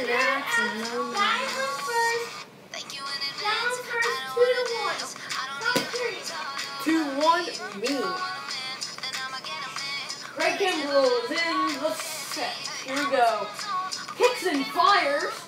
to that afternoon. Thank you in advance. to one. Two, one, me. Craig Kimbrel is in the set. Here we go. Kicks and fires.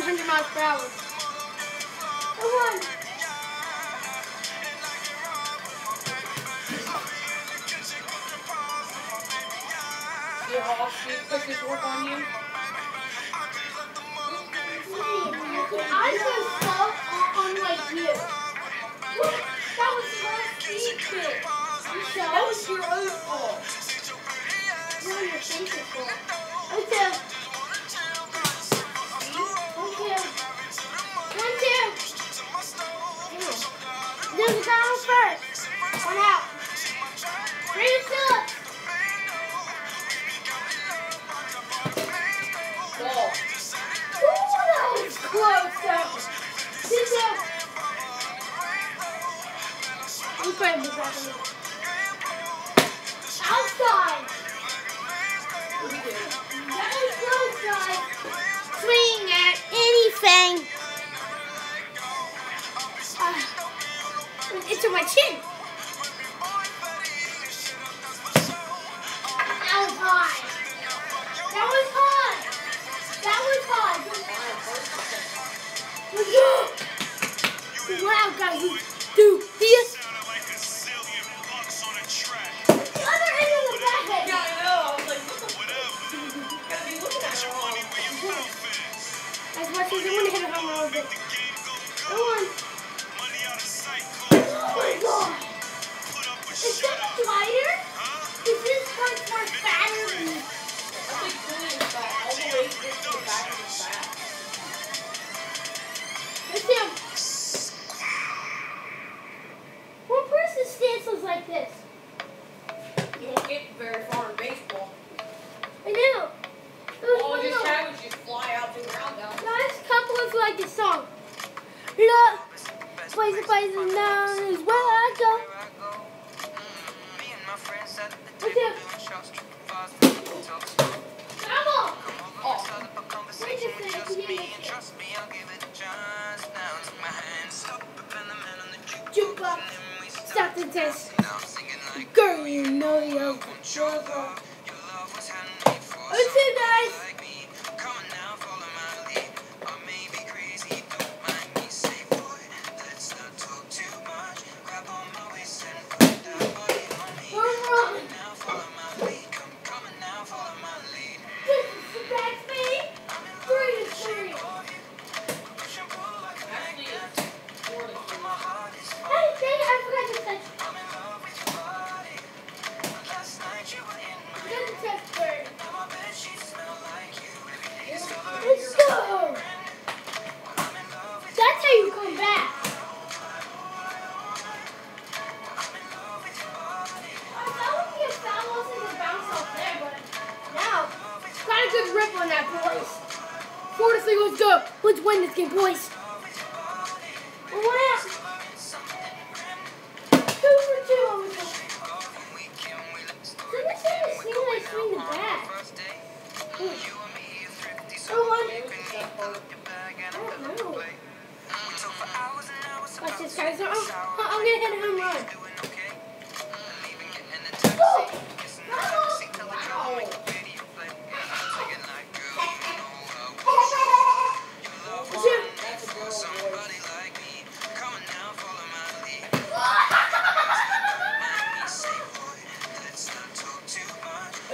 100 miles per hour. Come on. See how she put this work on you? I'm so unlike you. That was my that was your own fault. No, your secret. Okay.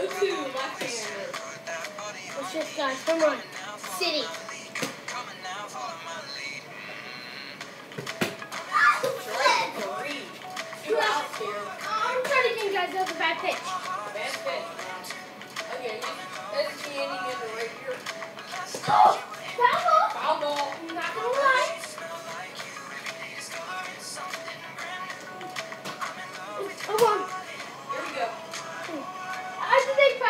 Two, left hand. Let's guys, Come on, City. I'm trying to think, guys. That a bad pitch. Bad pitch. Okay, that's the inning in the right here. Oh, foul ball. Foul ball. I'm not gonna lie.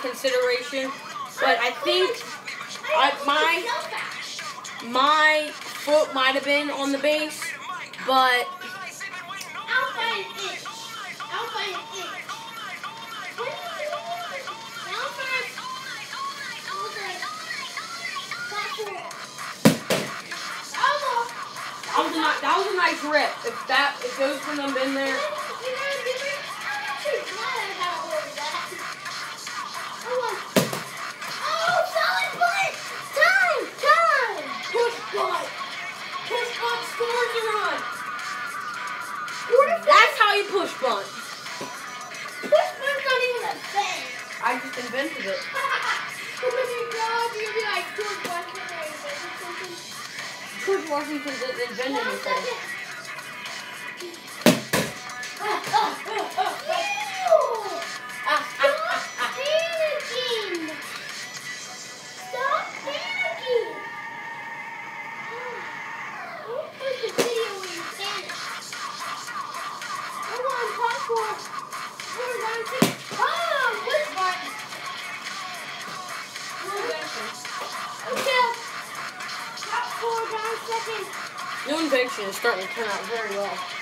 consideration. But I think I- my- my foot might have been on the base, but that was a nice rip. If that if those wouldn't have been there, push bunt. Not even a thing. I just invented it. oh my god, gonna be like George Washington. George Washington didn't invent New invention is starting to turn out very well.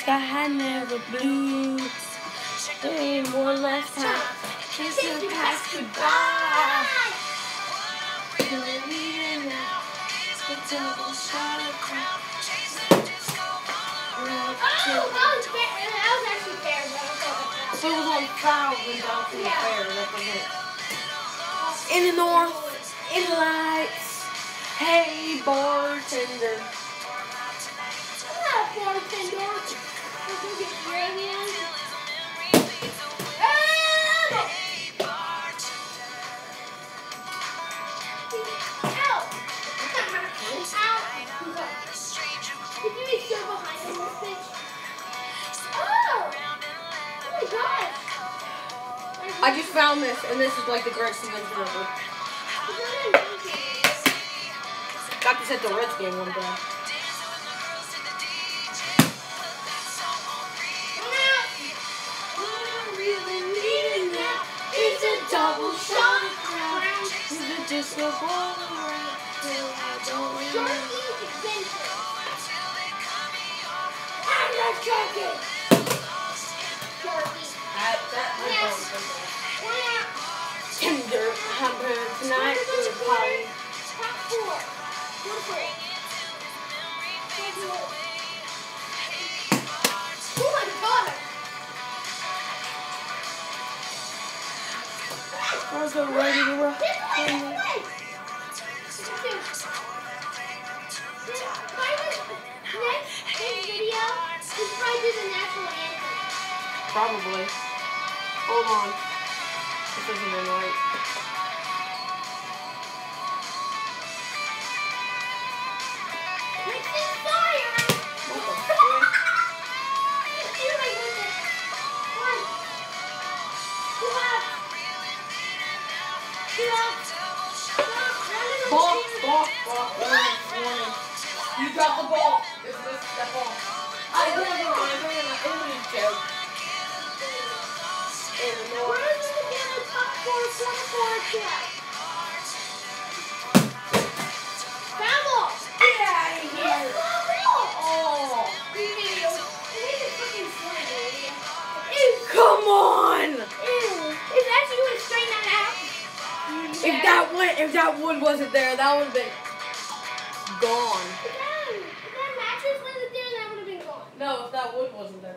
Sky never blue. Ain't one last time. Kiss and pass goodbye. Believing that the double shot of crown. Oh, that was fair. That was actually fair, but I thought it was on thousands, I would be fair. That's. In the north, in the lights. Hey, bartender. A bartender. I just found this, and this is like the greatest invention ever. Got this at the Reds game one day. A ball around till I don't remember? Adventure. I'm not joking. Sharky. That, that Yes. Wow. Tender hamburger tonight. Top four. The next big video, we probably the. Probably. Hold on. This isn't right. You dropped the ball. This is that ball. I don't know. I don't know. It wouldn't joke. Where oh. is it again? It's up for a 24 check. Foul! Get! Oh! Ew! Ew. If that one, if that one wasn't there, that would have been gone. If that, if that mattress wasn't there, that would have been gone. No, if that wood wasn't there.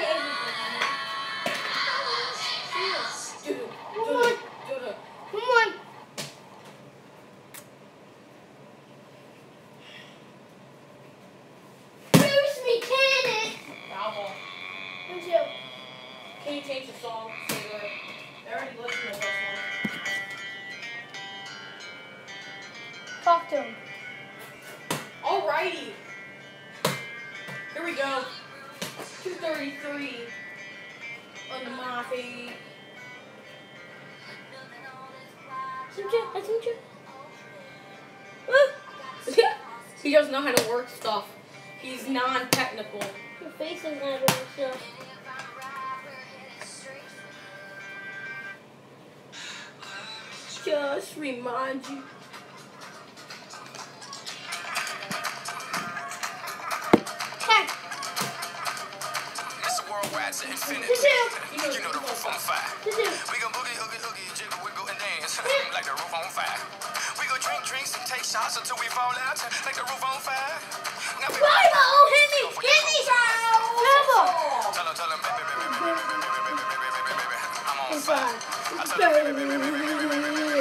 Ai. doesn't know how to work stuff. He's non-technical. Your face is not. Just remind you. shots until we fall out. Like the roof on fire. Now! Never! Tell him, tell him, baby, baby, baby, baby, baby, baby, baby, baby, baby. I'm fire. Baby, baby, baby, baby,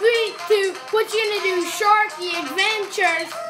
Three, two, what you gonna do? Sharky Adventures.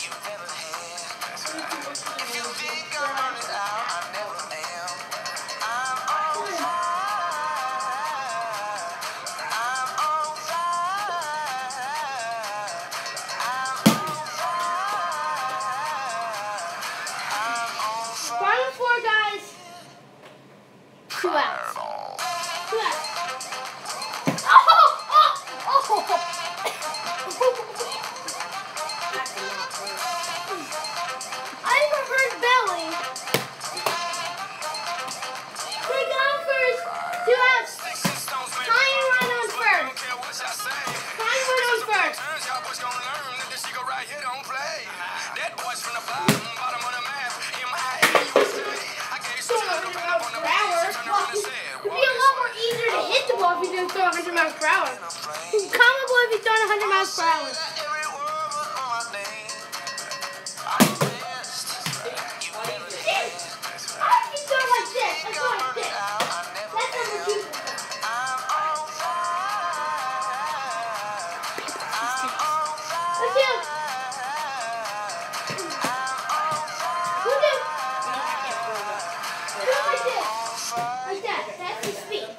Like that. That's his feet.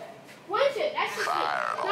One, two. That's his feet.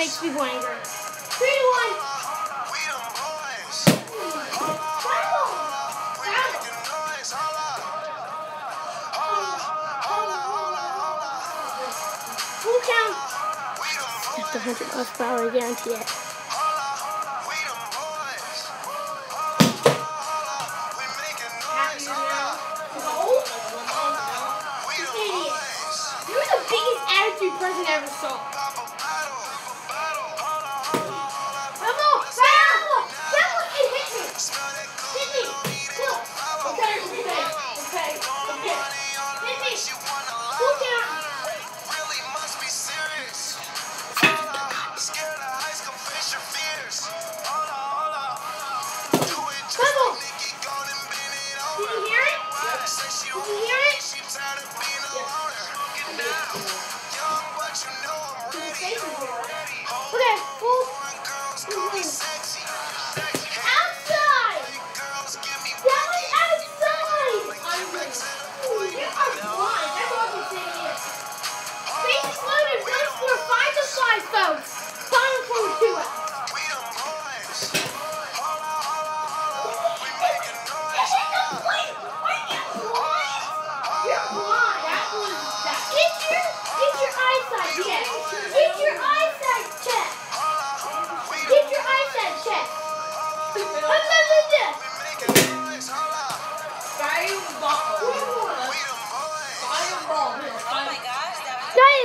makes me angry. Three to one. the 100 miles per hour guarantee it.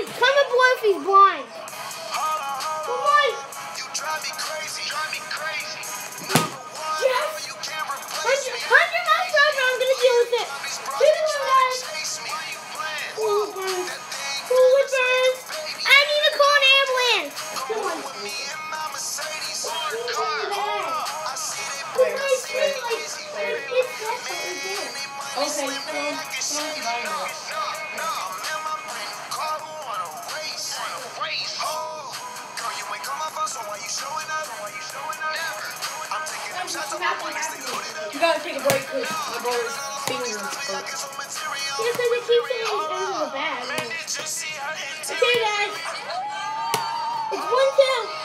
is. Comment below if he's blind. You gotta take a break because my brother's fingers hurt. Yeah, because it keeps saying it's in the bag. Okay, guys. It's one, two.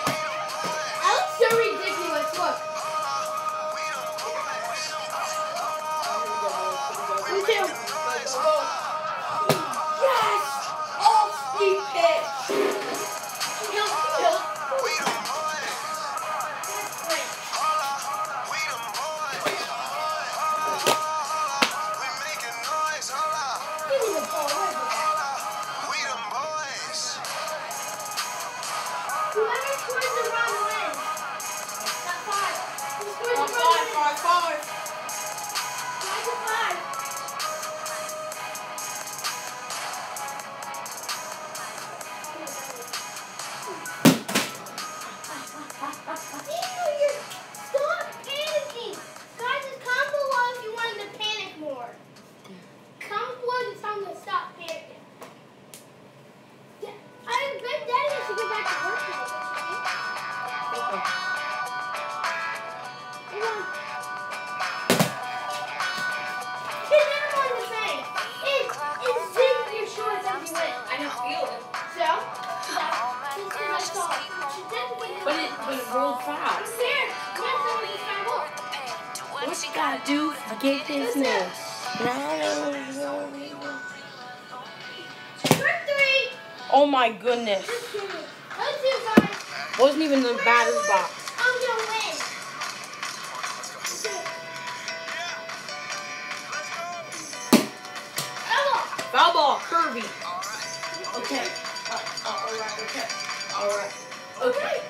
Oh my goodness. Wasn't even the batter's box. Foul ball, Kirby. Okay. Uh, uh, all right, okay. All right. Okay.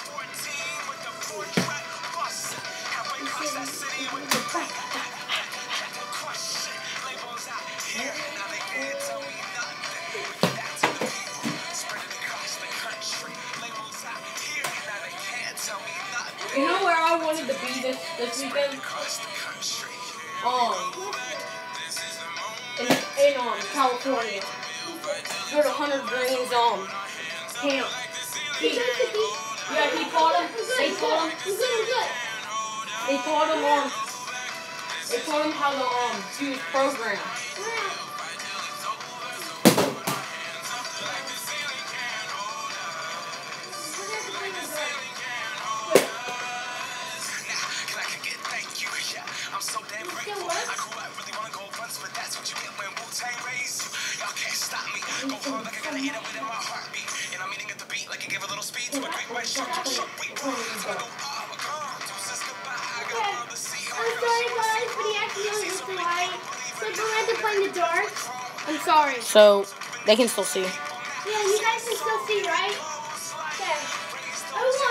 You know where I wanted to be this this weekend? On. In, in on California. Heard a hundred grains on camp. He, yeah, he fought him. They fought him. Good, good, good. They taught him on. They taught him how to um he was programmed. So they can still see. Yeah, you guys can still see, right? There. Oh,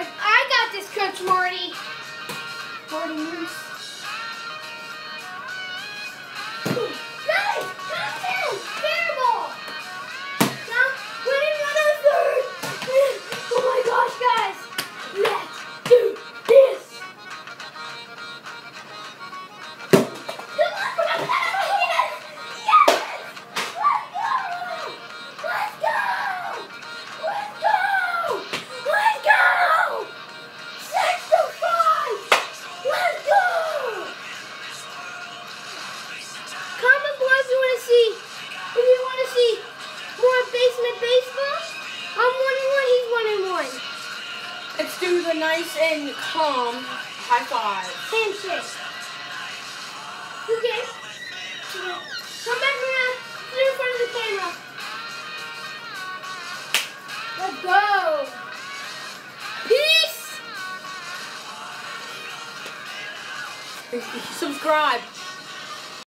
I, got this, Coach Marty. Marty Moose.